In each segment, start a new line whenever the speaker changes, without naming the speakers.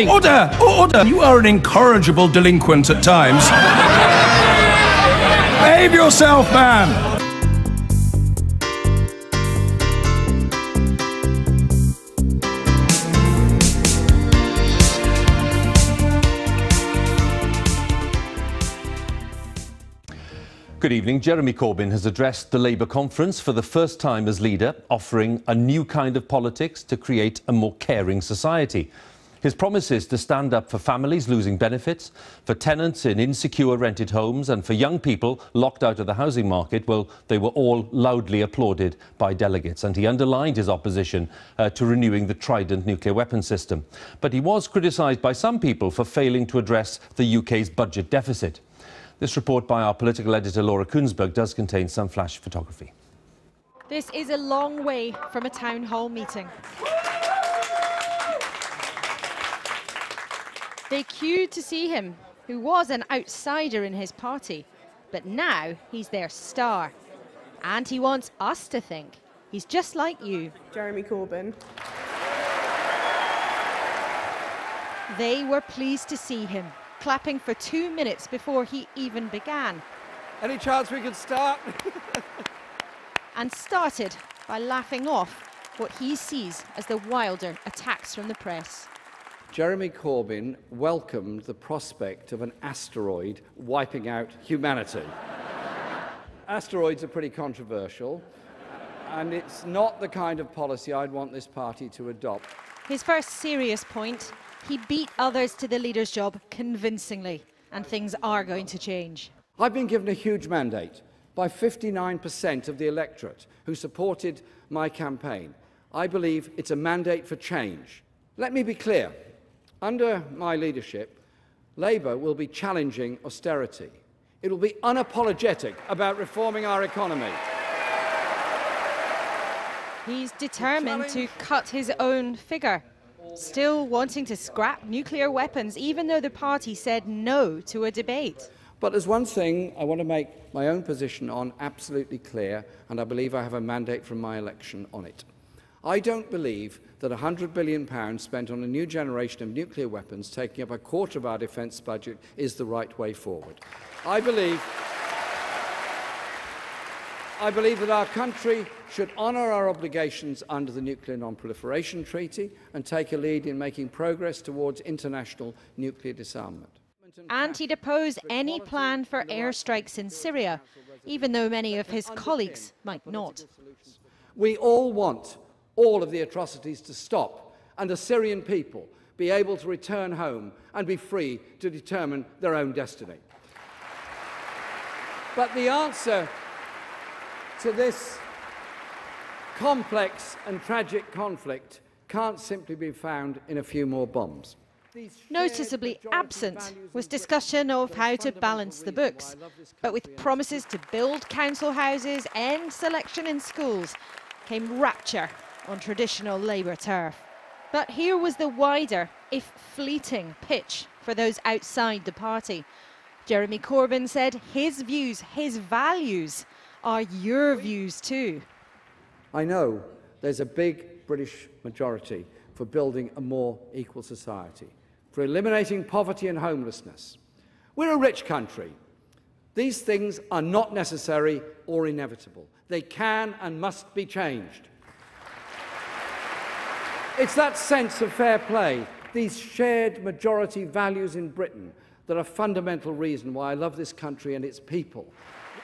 Order! Order! You are an incorrigible delinquent at times. Behave yourself, man!
Good evening. Jeremy Corbyn has addressed the Labour conference for the first time as leader, offering a new kind of politics to create a more caring society. His promises to stand up for families losing benefits, for tenants in insecure rented homes, and for young people locked out of the housing market, well, they were all loudly applauded by delegates. And he underlined his opposition uh, to renewing the Trident nuclear weapon system. But he was criticised by some people for failing to address the UK's budget deficit. This report by our political editor Laura Kuenssberg does contain some flash photography.
This is a long way from a town hall meeting. They queued to see him, who was an outsider in his party, but now he's their star. And he wants us to think he's just like you.
Jeremy Corbyn.
They were pleased to see him, clapping for two minutes before he even began.
Any chance we could start?
and started by laughing off what he sees as the wilder attacks from the press.
Jeremy Corbyn welcomed the prospect of an asteroid wiping out humanity. Asteroids are pretty controversial, and it's not the kind of policy I'd want this party to adopt.
His first serious point he beat others to the leader's job convincingly, and things are going to change.
I've been given a huge mandate by 59% of the electorate who supported my campaign. I believe it's a mandate for change. Let me be clear. Under my leadership, Labour will be challenging austerity. It will be unapologetic about reforming our economy.
He's determined to cut his own figure still wanting to scrap nuclear weapons, even though the party said no to a debate.
But there's one thing I want to make my own position on absolutely clear, and I believe I have a mandate from my election on it. I don't believe that £100 billion spent on a new generation of nuclear weapons, taking up a quarter of our defence budget, is the right way forward. I believe I believe that our country should honour our obligations under the Nuclear Non-Proliferation Treaty and take a lead in making progress towards international nuclear disarmament.
And he'd oppose any plan for airstrikes in Syria, even though many of his colleagues might not.
We all want all of the atrocities to stop and the Syrian people be able to return home and be free to determine their own destiny. But the answer to this complex and tragic conflict can't simply be found in a few more bombs.
Noticeably absent was discussion of how to balance the books, but with promises to build council houses, end selection in schools, came rapture on traditional Labour turf. But here was the wider, if fleeting, pitch for those outside the party. Jeremy Corbyn said his views, his values, are your views too?
I know there's a big British majority for building a more equal society, for eliminating poverty and homelessness. We're a rich country. These things are not necessary or inevitable. They can and must be changed. It's that sense of fair play, these shared majority values in Britain, that are fundamental reason why I love this country and its people.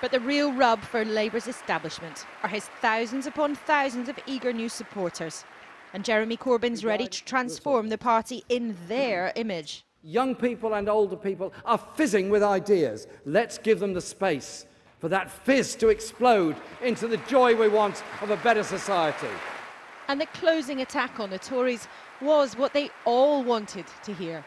But the real rub for Labour's establishment are his thousands upon thousands of eager new supporters. And Jeremy Corbyn's ready to transform the party in their image.
Young people and older people are fizzing with ideas. Let's give them the space for that fizz to explode into the joy we want of a better society.
And the closing attack on the Tories was what they all wanted to hear.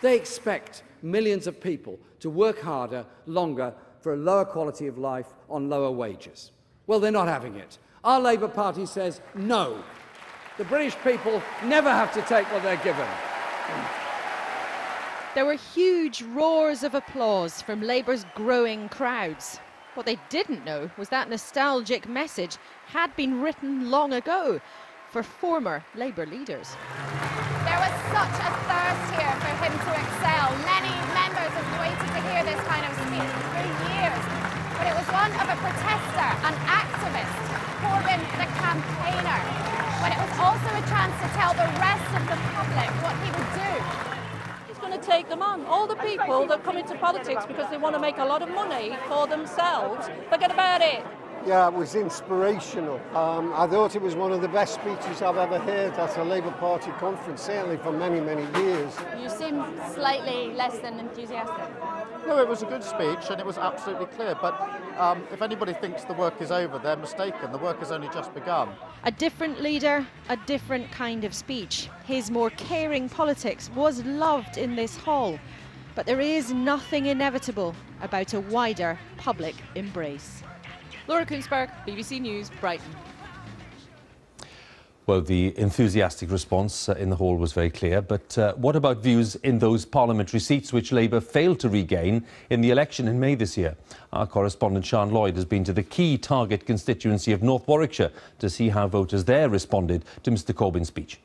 They expect millions of people to work harder, longer, for a lower quality of life on lower wages. Well, they're not having it. Our Labour Party says no. The British people never have to take what they're given.
There were huge roars of applause from Labour's growing crowds. What they didn't know was that nostalgic message had been written long ago for former Labour leaders.
There was such a
thirst here for him to excel. Many members have waited to hear this kind of speech for years. But it was one of a protester, an activist, Corbyn the campaigner, But it was also a chance to tell the rest of the public what he would do.
He's going to take them on. All the people that come into politics because they want to make a lot of money for themselves, forget about it.
Yeah, it was inspirational. Um, I thought it was one of the best speeches I've ever heard at a Labour Party conference, certainly for many, many years.
You seem slightly less than enthusiastic.
No, it was a good speech and it was absolutely clear. But um, if anybody thinks the work is over, they're mistaken. The work has only just begun.
A different leader, a different kind of speech. His more caring politics was loved in this hall. But there is nothing inevitable about a wider public embrace. Laura Kuenssberg, BBC News, Brighton.
Well, the enthusiastic response uh, in the hall was very clear. But uh, what about views in those parliamentary seats which Labour failed to regain in the election in May this year? Our correspondent Sian Lloyd has been to the key target constituency of North Warwickshire to see how voters there responded to Mr Corbyn's speech.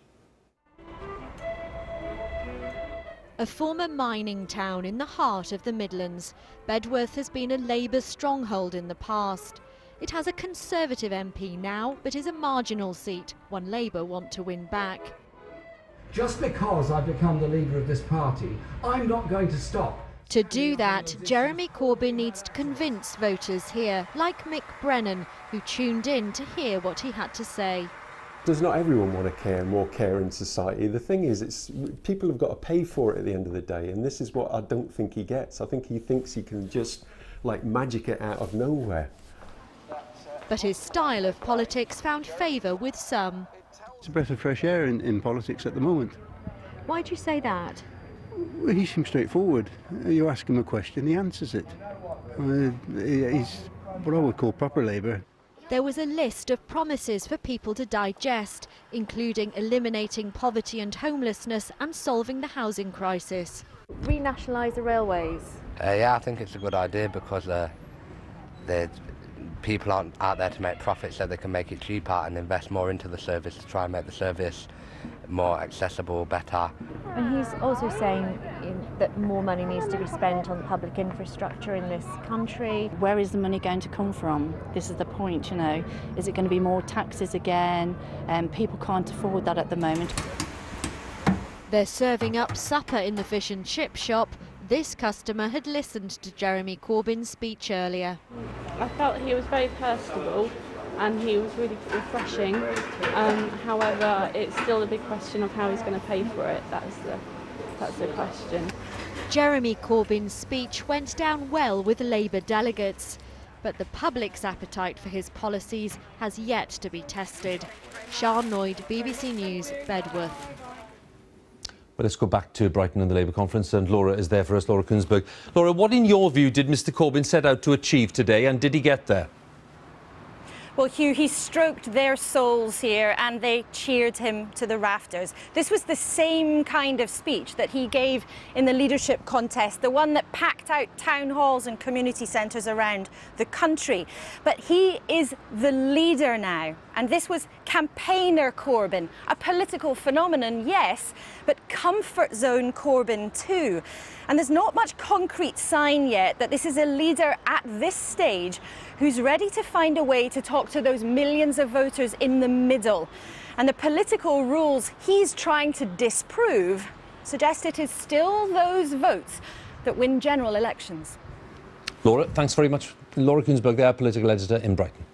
A former mining town in the heart of the Midlands, Bedworth has been a Labour stronghold in the past. It has a Conservative MP now, but is a marginal seat, one Labour want to win back.
Just because I've become the leader of this party, I'm not going to stop.
To do that, Jeremy Corbyn needs to convince voters here, like Mick Brennan, who tuned in to hear what he had to say.
Does not everyone want to care, more care in society? The thing is, it's people have got to pay for it at the end of the day, and this is what I don't think he gets. I think he thinks he can just like magic it out of nowhere.
But his style of politics found favour with some.
It's a breath of fresh air in, in politics at the moment.
Why do you say that?
Well, he seems straightforward. You ask him a question, he answers it. Uh, he's what I would call proper Labour.
There was a list of promises for people to digest, including eliminating poverty and homelessness and solving the housing crisis.
Renationalise the railways?
Uh, yeah, I think it's a good idea because uh, people aren't out there to make profits so they can make it cheaper and invest more into the service to try and make the service more accessible, better.
And he's also saying that more money needs to be spent on public infrastructure in this country.
Where is the money going to come from? This is the point, you know. Is it going to be more taxes again? Um, people can't afford that at the moment.
They're serving up supper in the fish and chip shop. This customer had listened to Jeremy Corbyn's speech earlier.
I felt he was very personable and he was really refreshing. Um, however, it's still a big question of how he's going to pay for it. That's the, that's the question.
Jeremy Corbyn's speech went down well with Labour delegates, but the public's appetite for his policies has yet to be tested. Sian Lloyd, BBC News, Bedworth.
But let's go back to Brighton and the Labour conference, and Laura is there for us, Laura Kuenssberg. Laura, what in your view did Mr Corbyn set out to achieve today, and did he get there?
Well, Huw, he stroked their souls here and they cheered him to the rafters. This was the same kind of speech that he gave in the leadership contest, the one that packed out town halls and community centres around the country. But he is the leader now. And this was campaigner Corbyn, a political phenomenon, yes, but comfort zone Corbyn too. And there's not much concrete sign yet that this is a leader at this stage who's ready to find a way to talk to those millions of voters in the middle. And the political rules he's trying to disprove suggest it is still those votes that win general elections.
Laura, thanks very much. Laura Kuenssberg, there, political editor in Brighton.